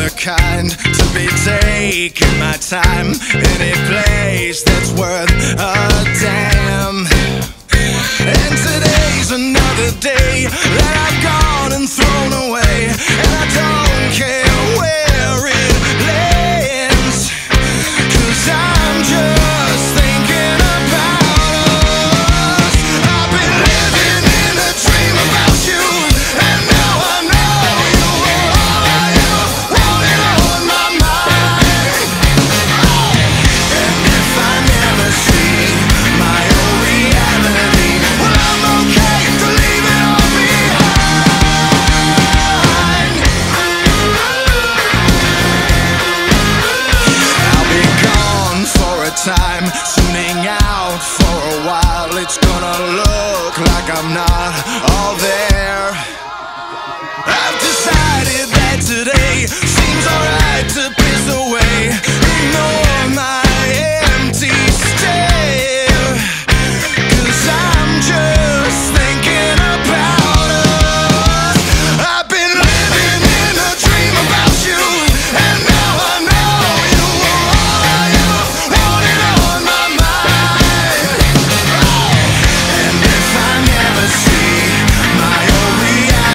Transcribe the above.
The kind to be taking my time in a place that's worth a tuning out for a while. It's gonna look like I'm not all there.